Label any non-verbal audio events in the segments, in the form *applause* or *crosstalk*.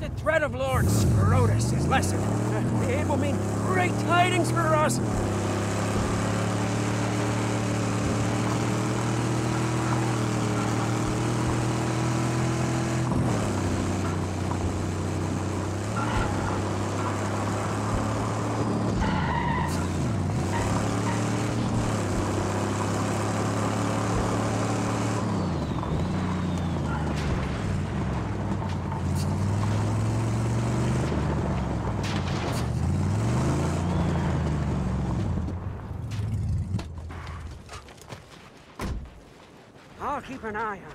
the threat of Lord Scrotus is lessened, it will mean great tidings for us. I'll keep an eye on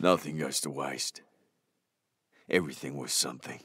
Nothing goes to waste. Everything was something.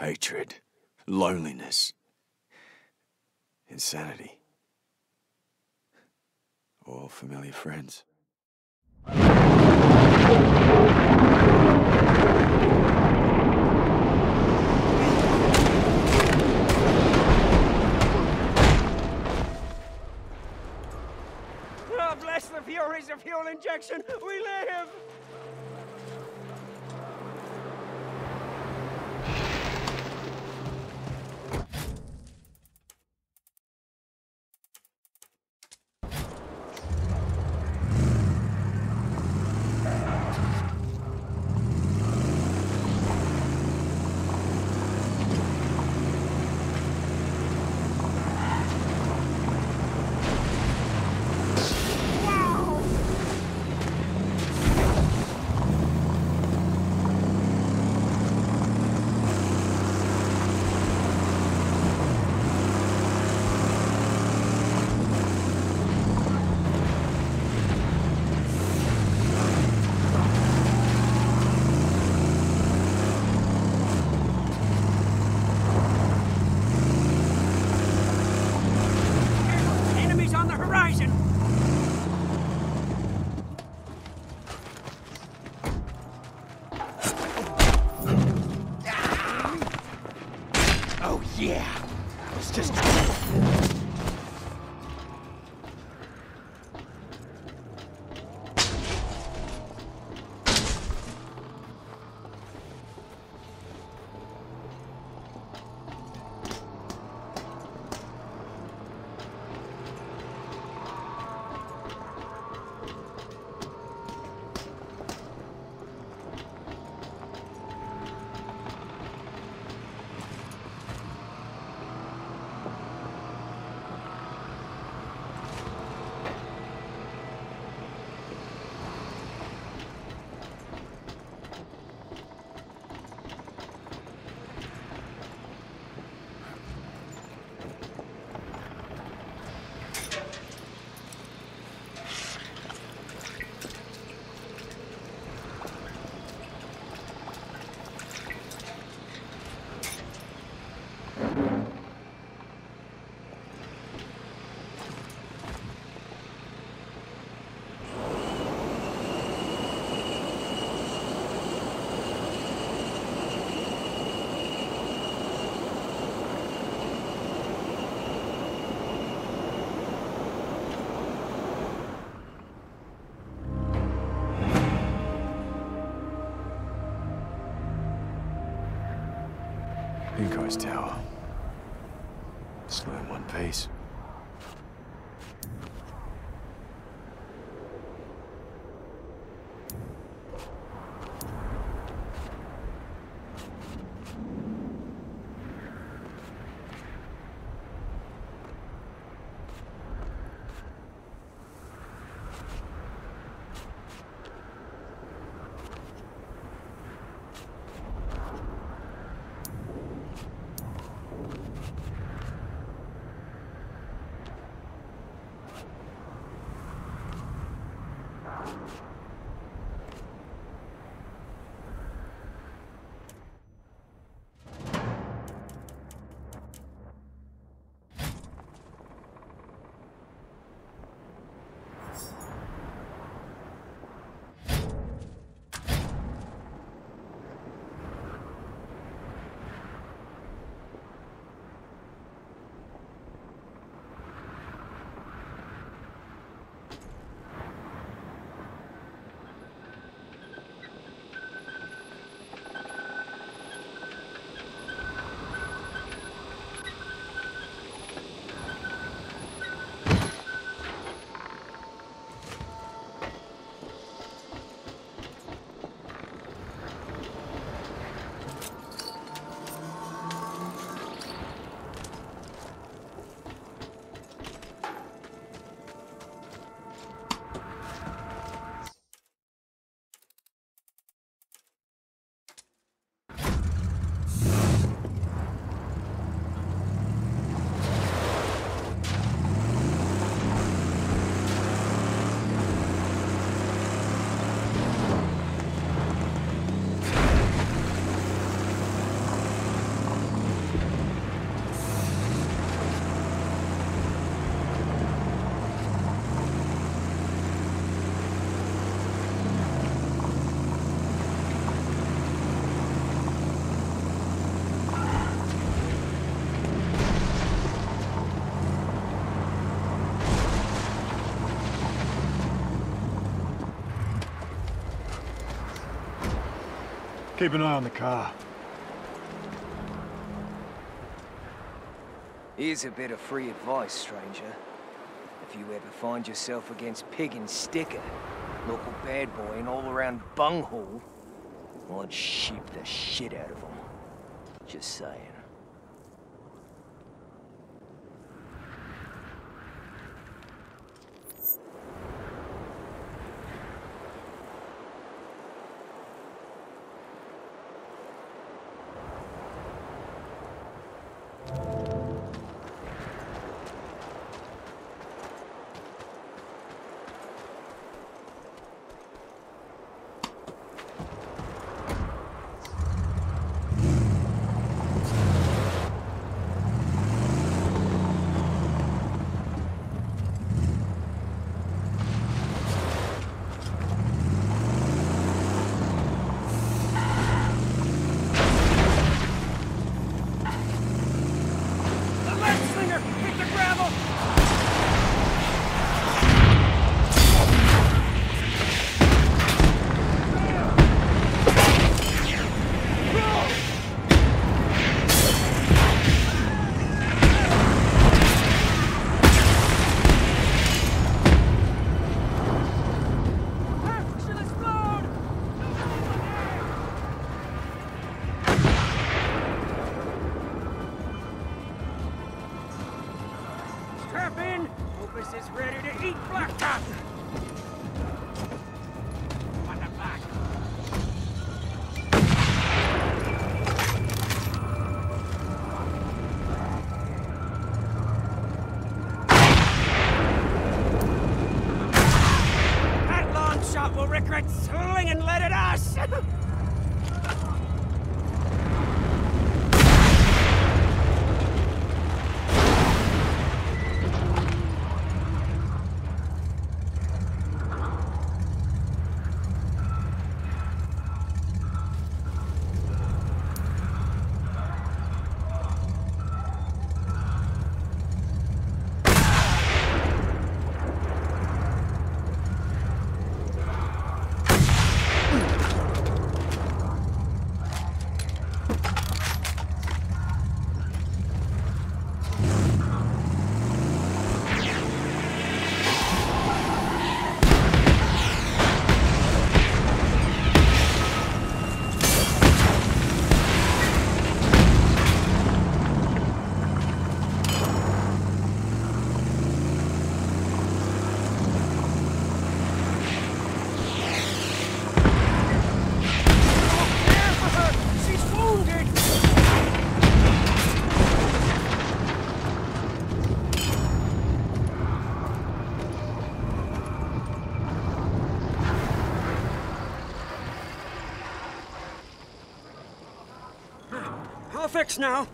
Hatred, loneliness, insanity. All familiar friends. Bless the furies of fuel injection! We live! Inko's tower. Keep an eye on the car. Here's a bit of free advice, stranger. If you ever find yourself against Pig and Sticker, local bad boy and all-around bunghole, I'd sheep the shit out of them. Just saying. Now.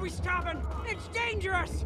Are we stopping? It's dangerous!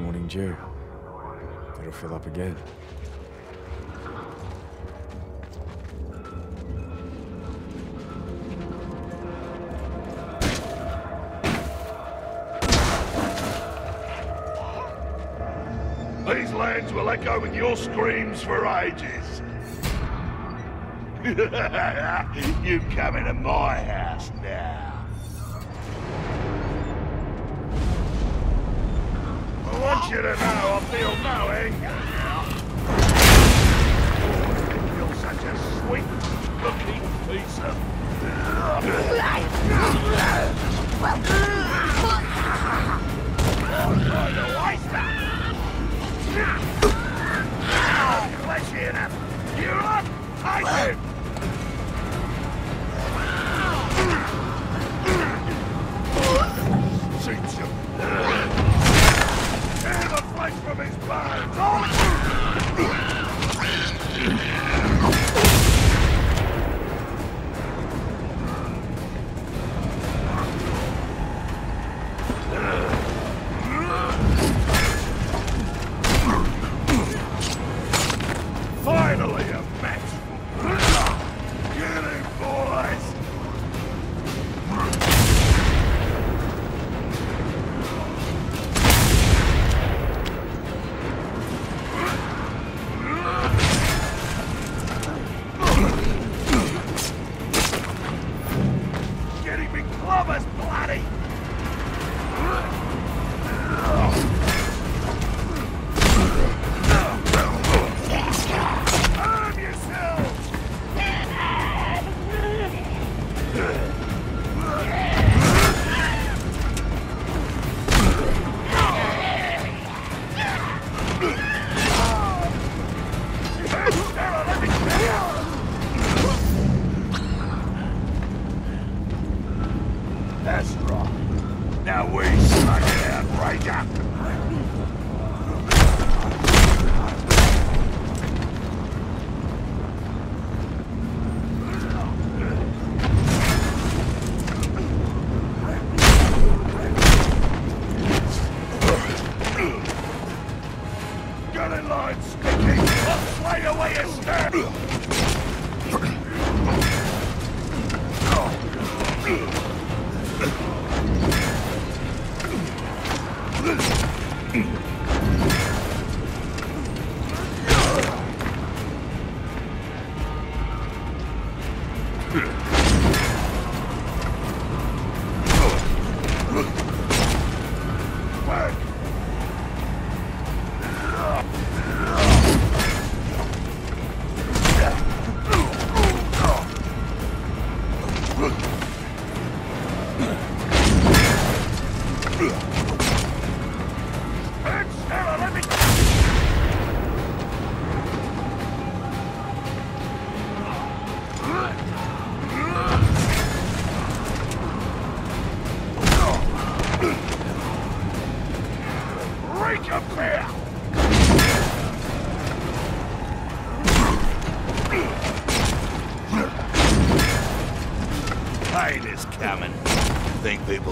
Morning dew. It'll fill up again. These lands will echo with your screams for ages. *laughs* you come into my You to know I feel no anger. Feel such a sweet looking piece of... from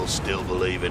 still believe in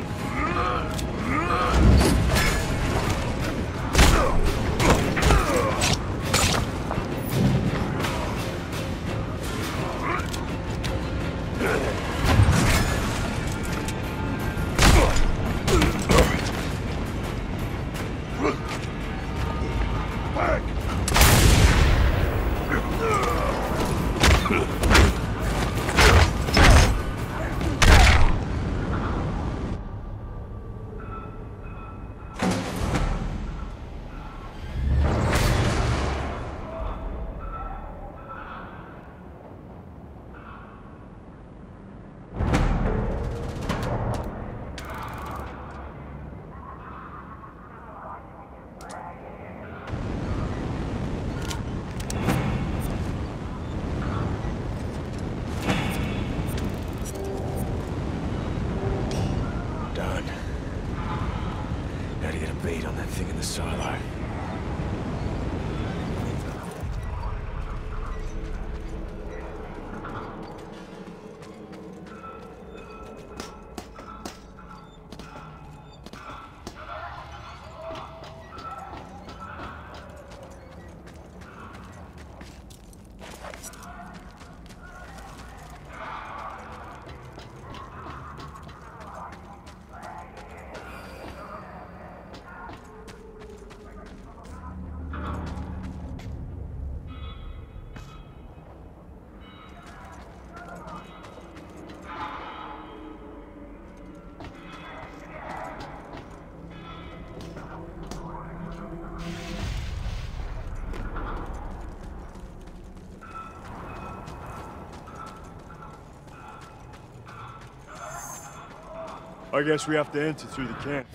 I guess we have to enter through the camp.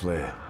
Time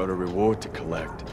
got a reward to collect.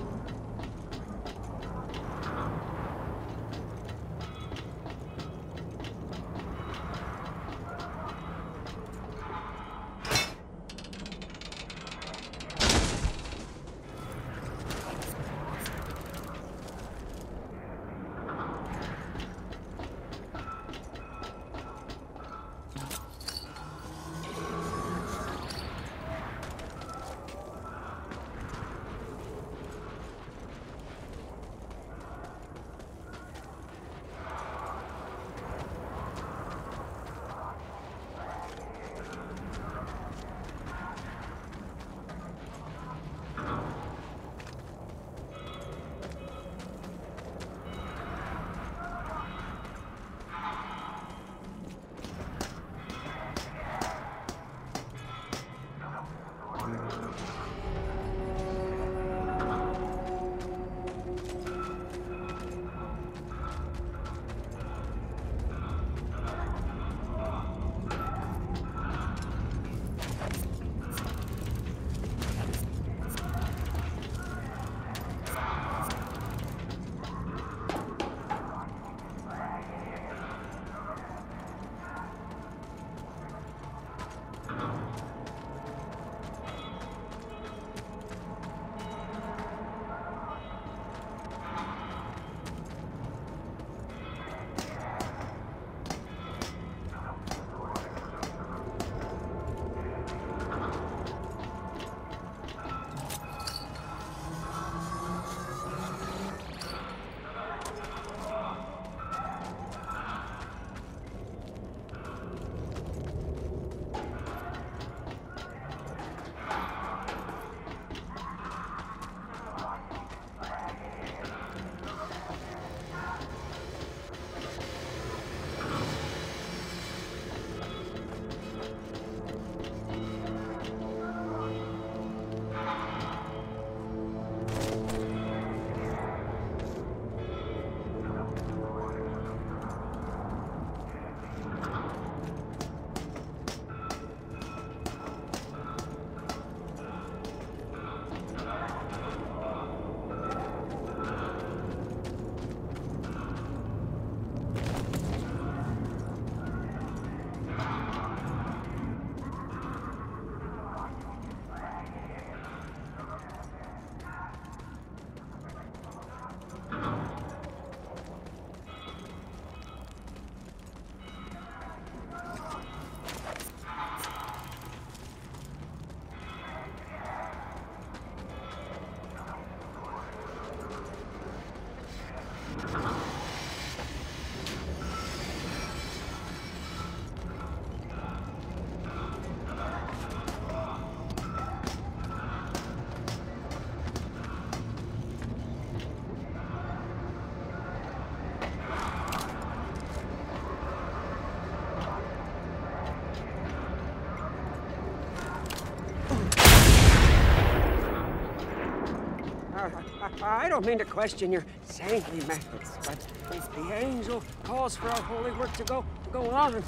I, don't mean to question your saintly methods, but if the angel calls for our holy work to go go on,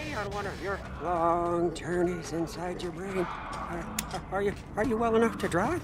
on one of your long journeys inside your brain? Are, are you are you well enough to drive?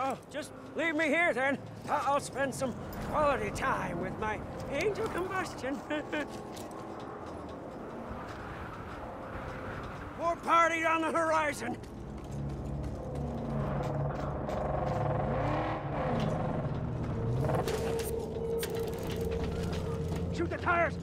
Oh, just leave me here then. I'll spend some quality time with my angel combustion. *laughs* More party on the horizon. Shoot the tires!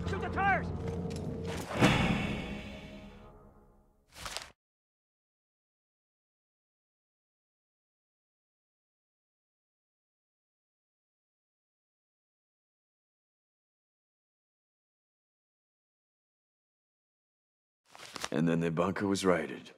And then the bunker was raided.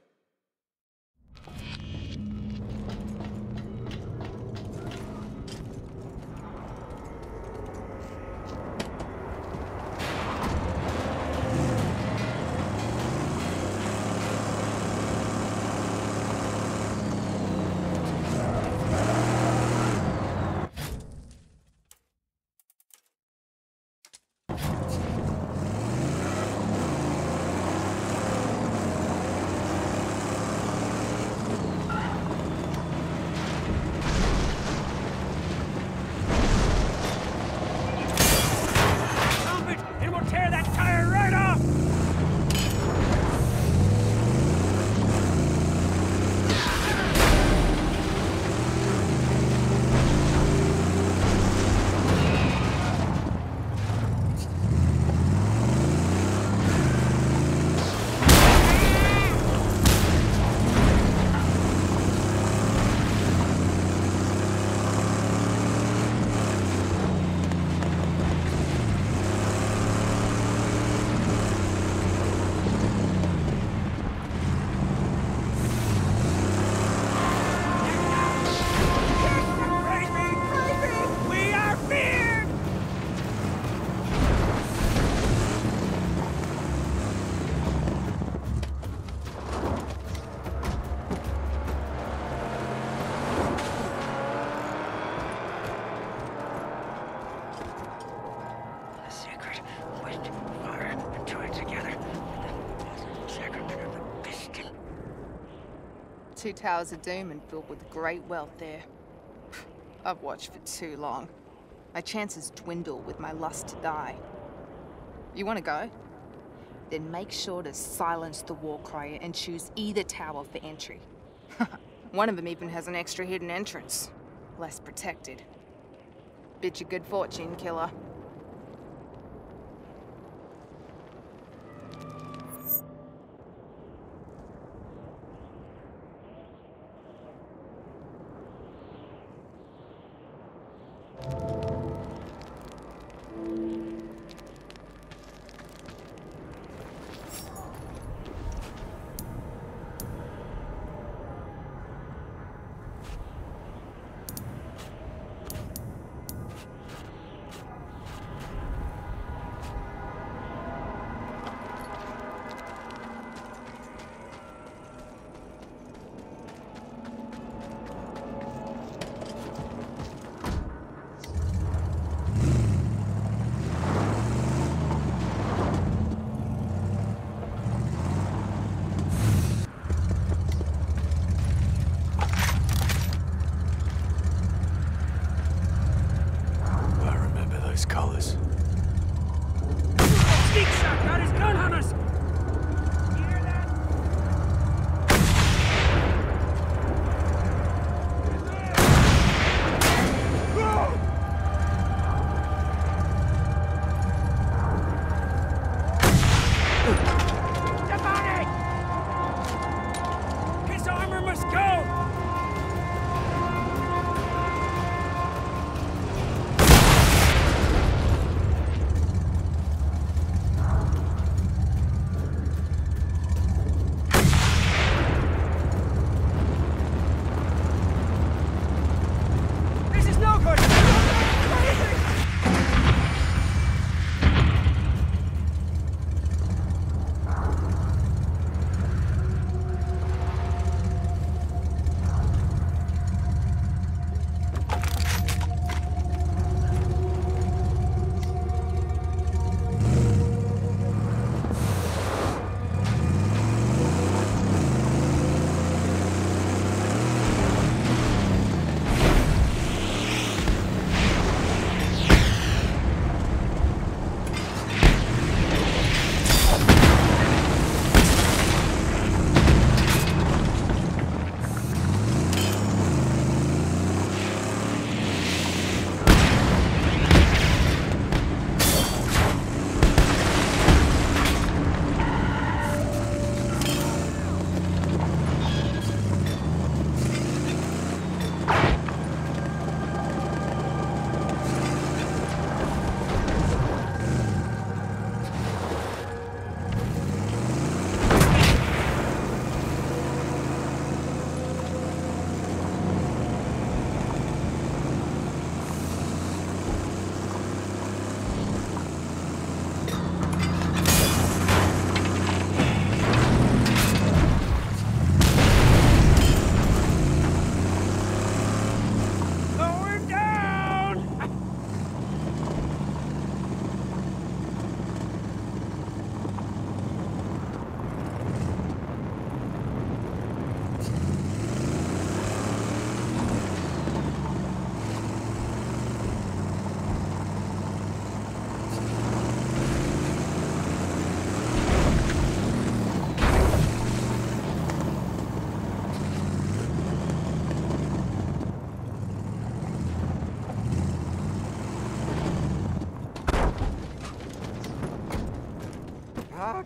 Two towers of doom and filled with great wealth there. *sighs* I've watched for too long. My chances dwindle with my lust to die. You want to go? Then make sure to silence the war crier and choose either tower for entry. *laughs* One of them even has an extra hidden entrance. Less protected. Bid you good fortune, killer. you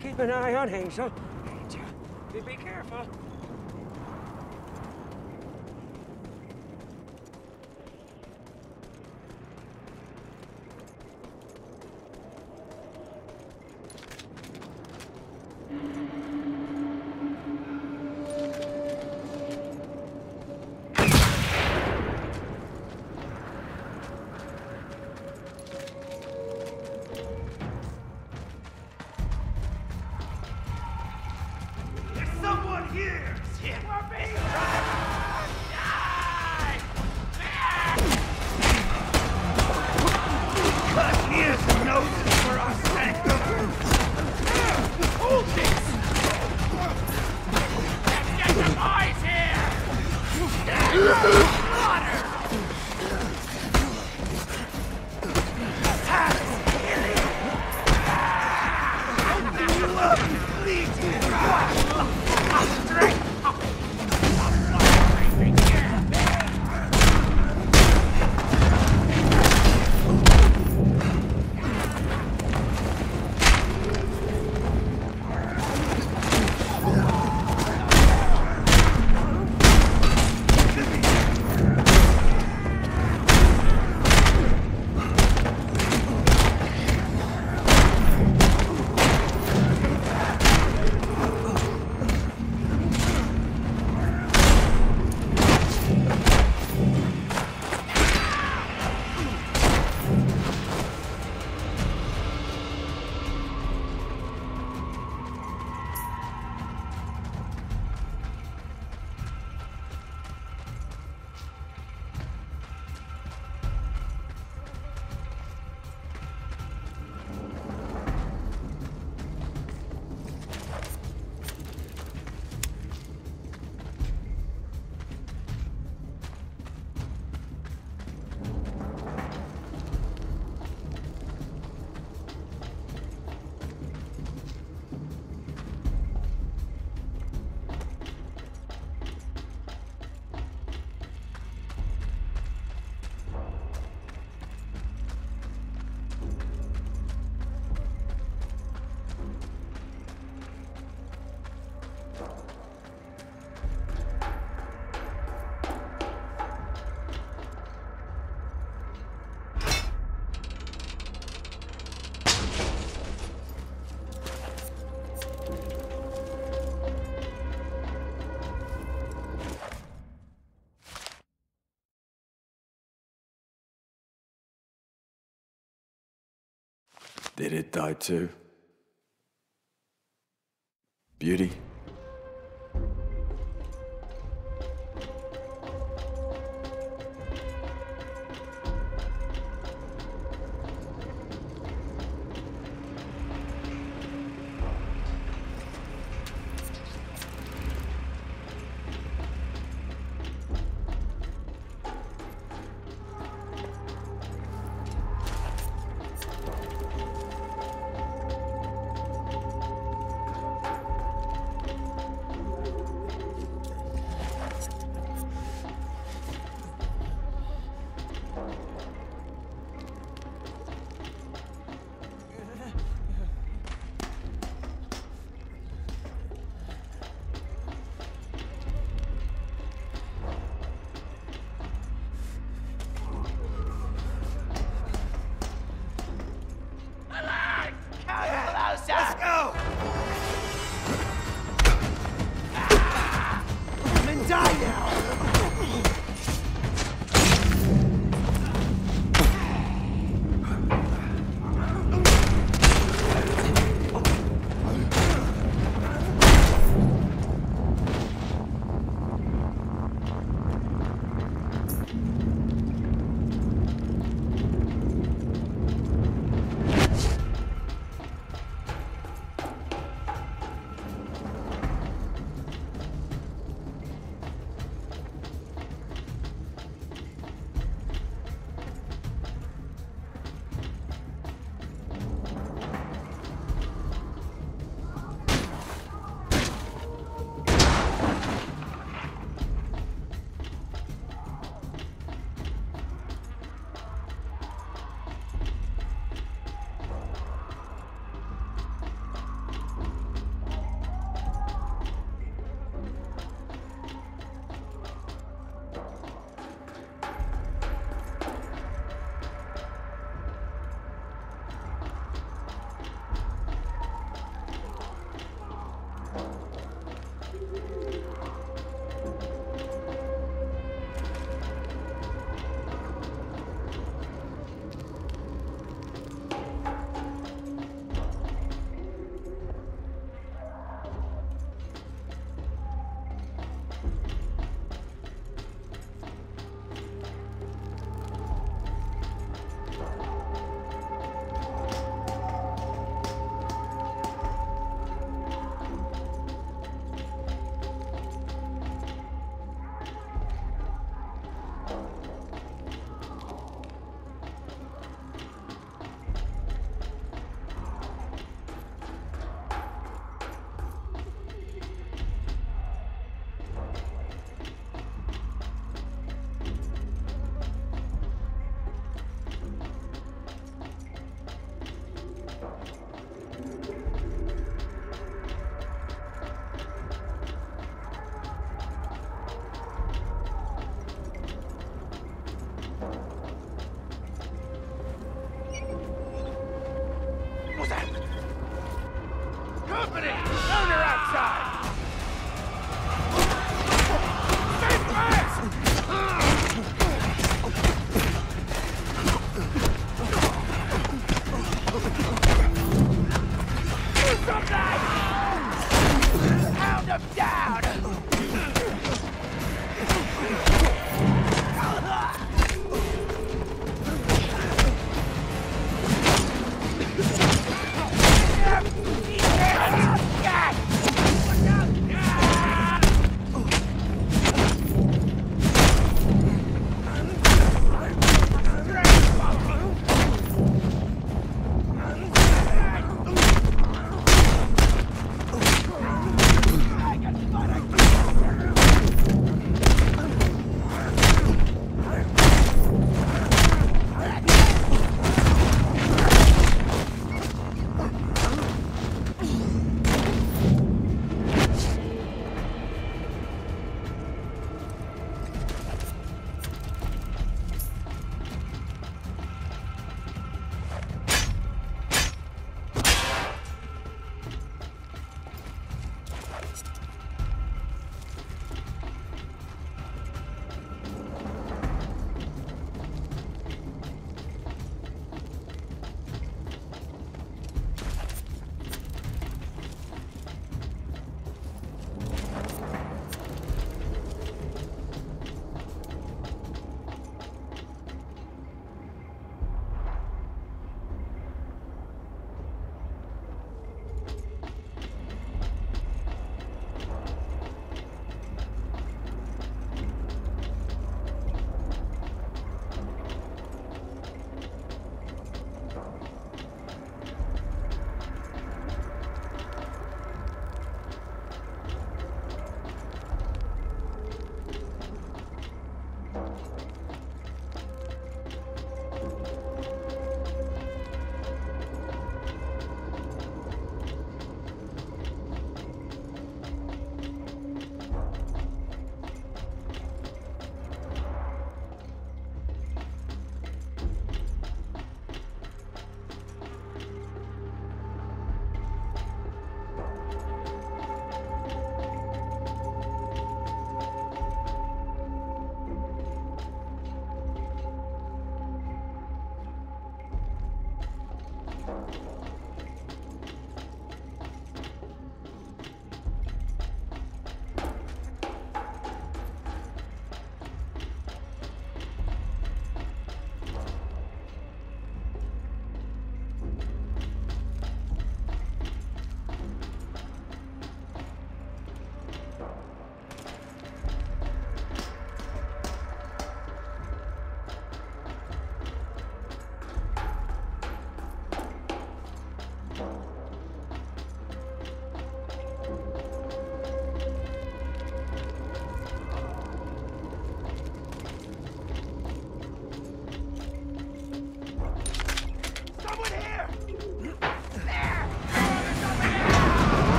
keep an eye on Hazel. Did it die too? Beauty?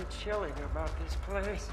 Something chilling about this place.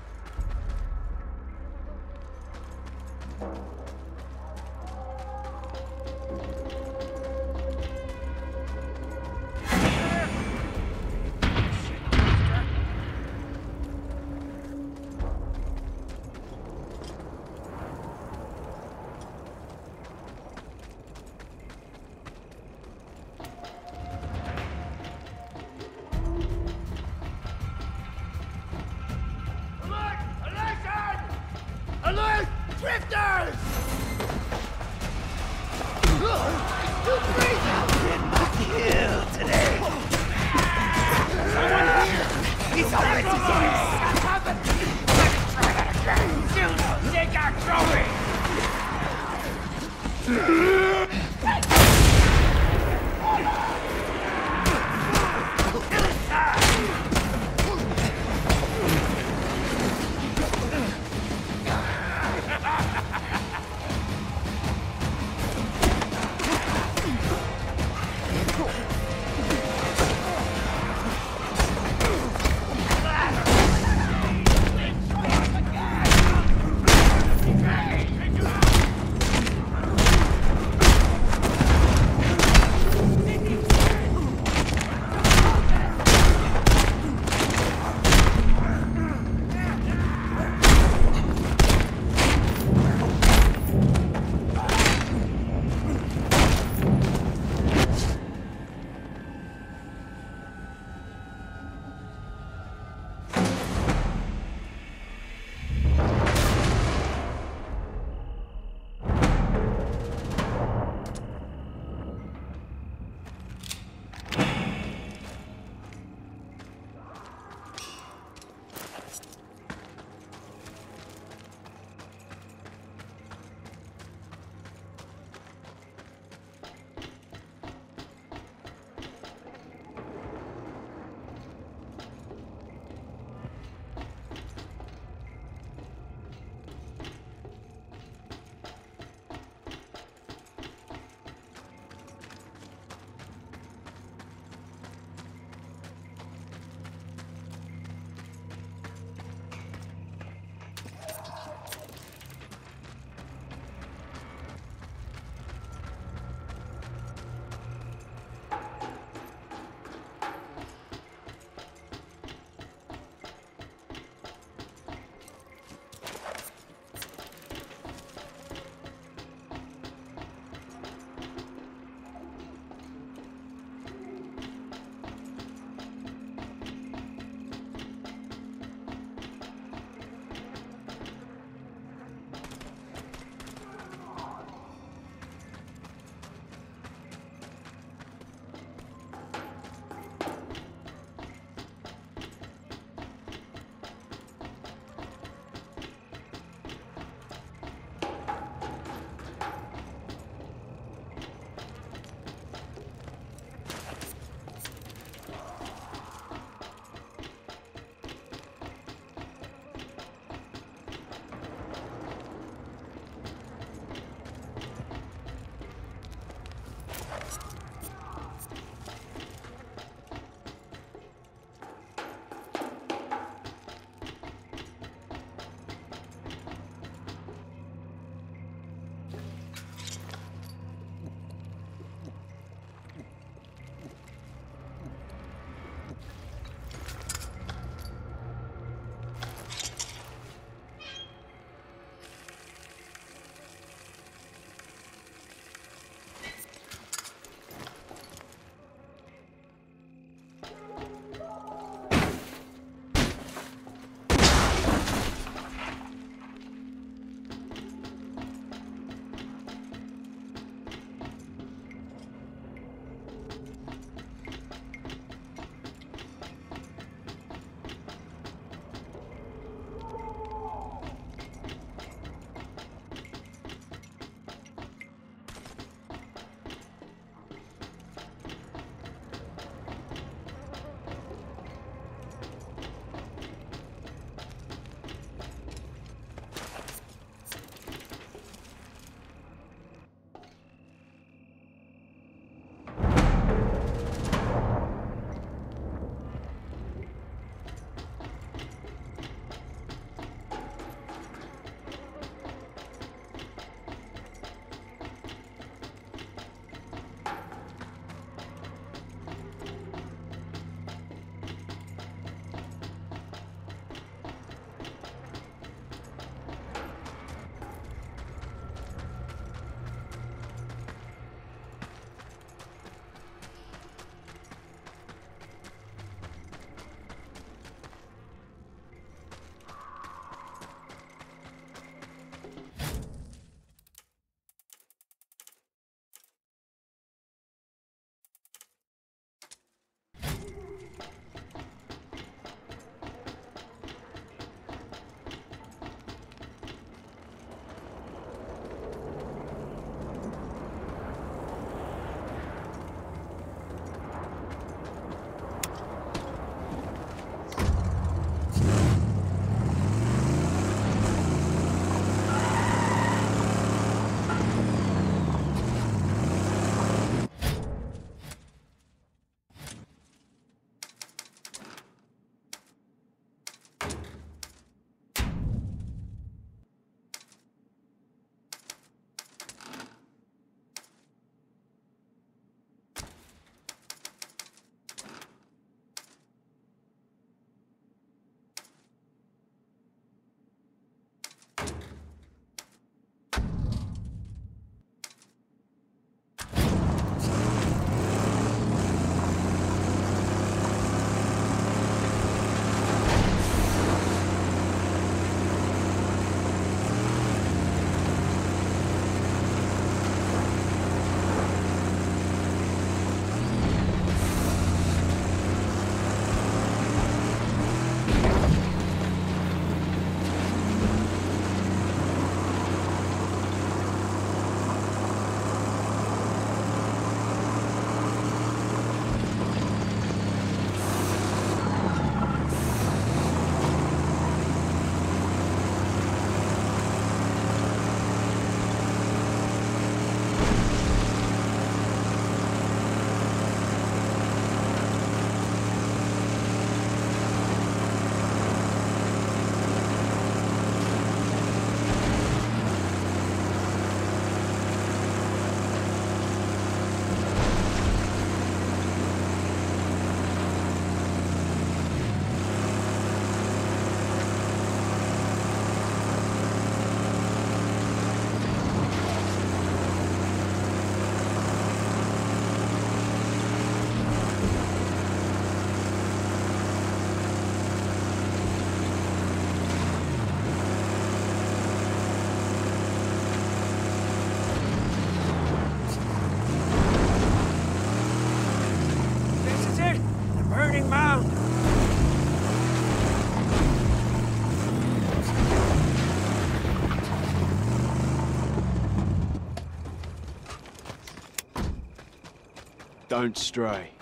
Don't stray.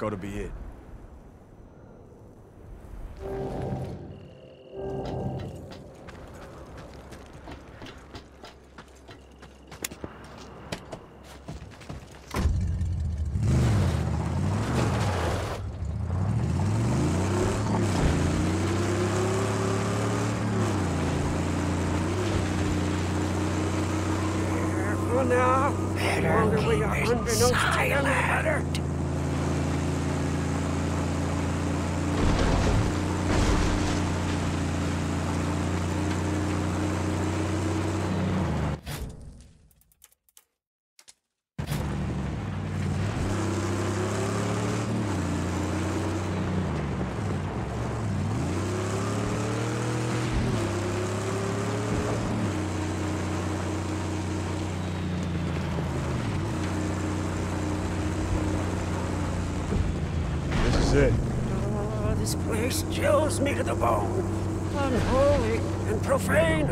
That's gotta be it. Careful now. The longer we are unbeknownst to them, the better. This is it. Oh, this place chills me to the bone. Unholy and profane.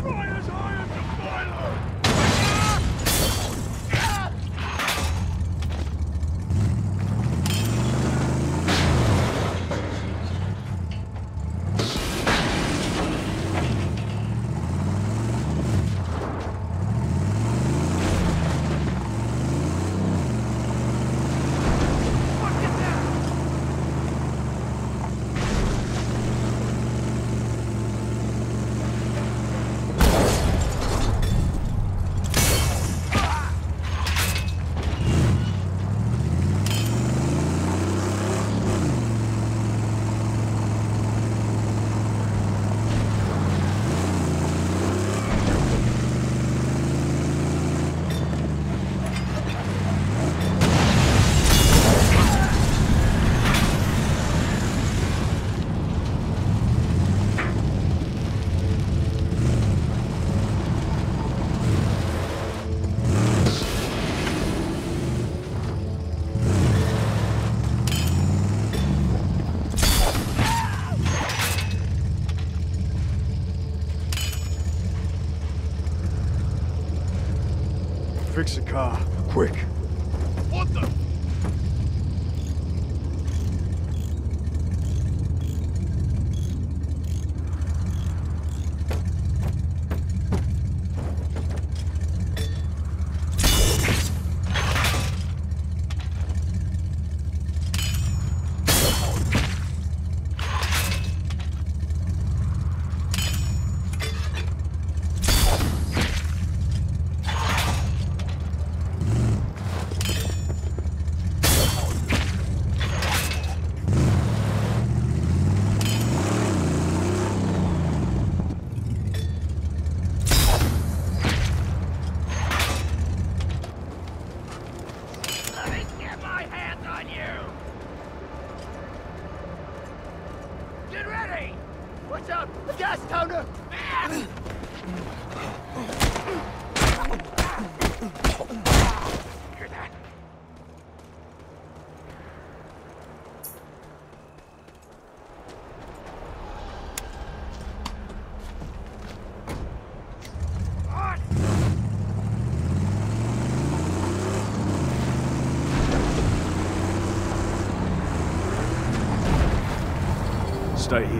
Fix the car. Stay here.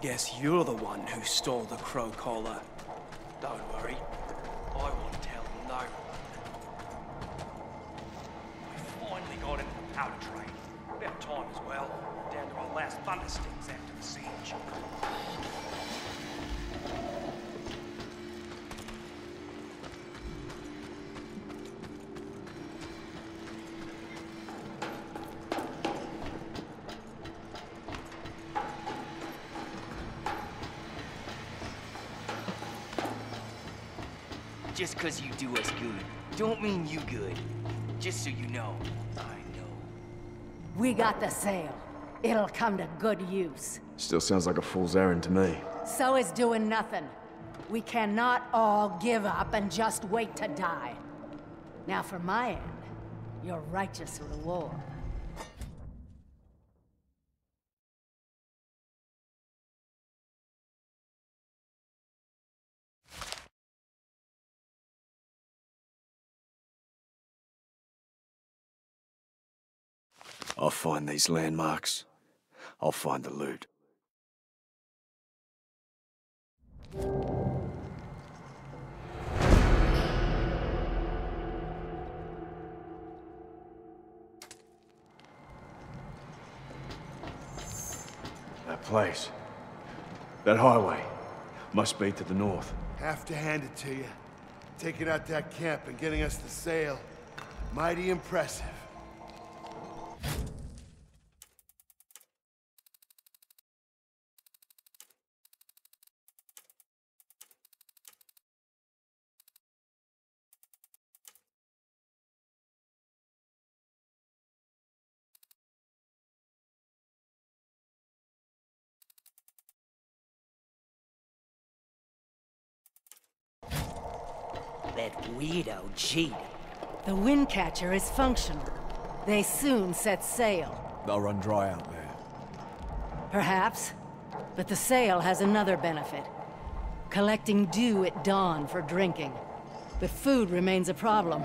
Guess you're the one who stole the crow collar. Just 'cause you do us good, don't mean you good. Just so you know, I know. We got the sale. It'll come to good use. Still sounds like a fool's errand to me. So is doing nothing. We cannot all give up and just wait to die. Now for my end, your righteous reward. I'll find these landmarks. I'll find the loot. That place. That highway. Must be to the north. Have to hand it to you. Taking out that camp and getting us the sail. Mighty impressive. That cheated. The Windcatcher is functional. They soon set sail. They'll run dry out there. Perhaps. But the sail has another benefit. Collecting dew at dawn for drinking. But food remains a problem.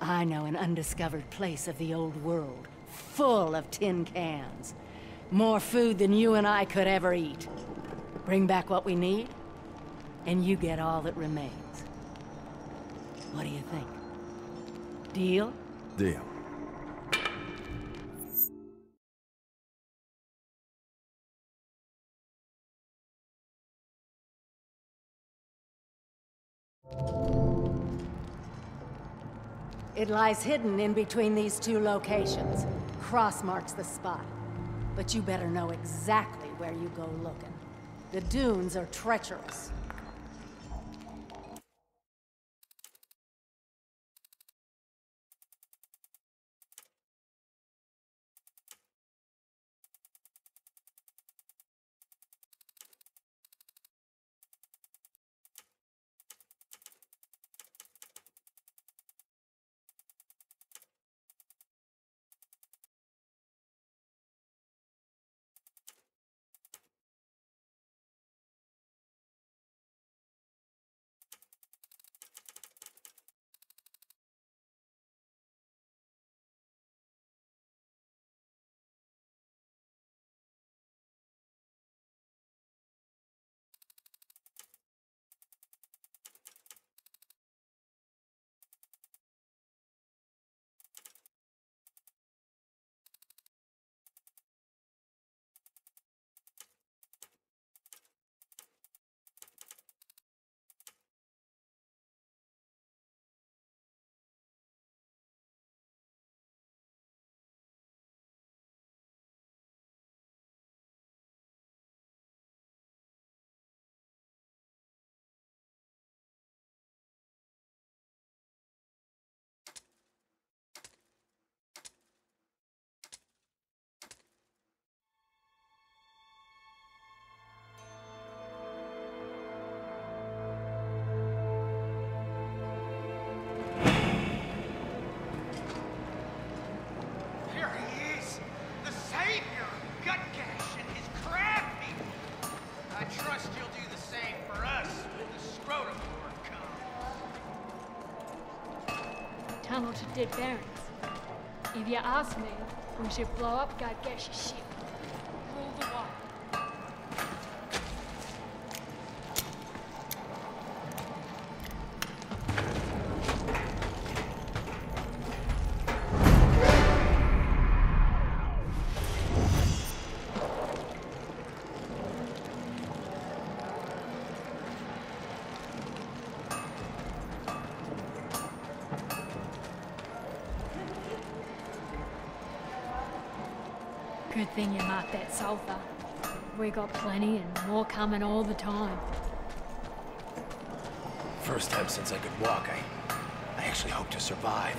I know an undiscovered place of the old world, full of tin cans. More food than you and I could ever eat. Bring back what we need, and you get all that remains. What do you think? Deal? Deal. It lies hidden in between these two locations. Cross marks the spot. But you better know exactly where you go looking. The dunes are treacherous. Barrens. If you ask me, we should blow up Gutgash's ship. Sulfur. We got plenty and more coming all the time. First time since I could walk, I, I actually hope to survive.